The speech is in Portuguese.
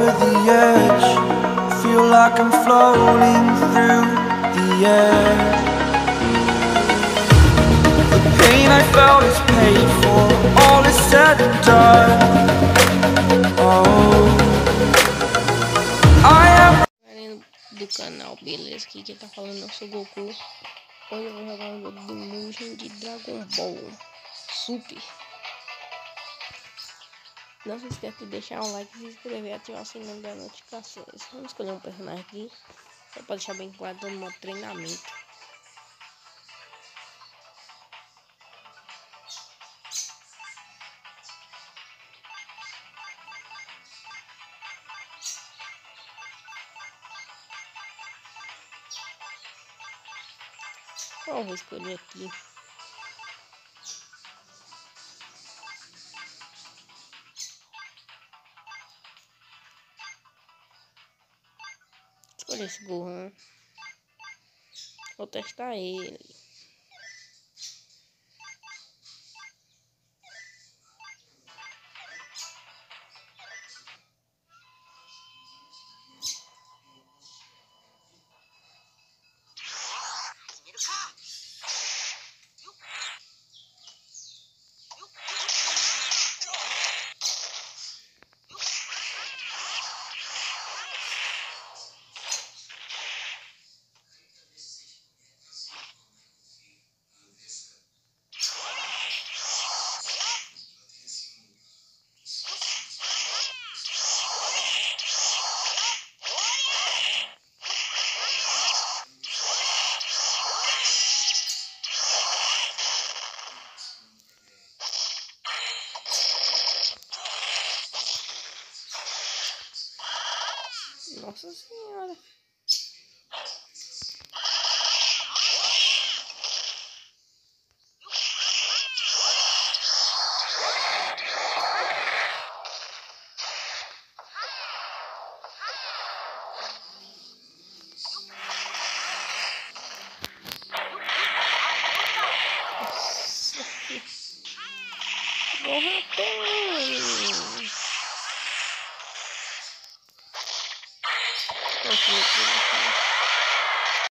over the edge. Feel like I'm floating through the air. The pain I felt is paid for. All is said and done. Oh, I. Do canal, beleza? Aqui quem tá falando é o Goku. Hoje eu vou jogar um jogo do mundo de Dragon Ball Super. Não se esqueça de deixar um like, se inscrever e ativar o sininho das notificações. Vamos escolher um personagem aqui. Só pra deixar bem claro, no modo treinamento. Eu vou escolher aqui? Escolher esse Gohan. Vou testar ele. Nossa senhora. Nossa. Pena. お気に入りください。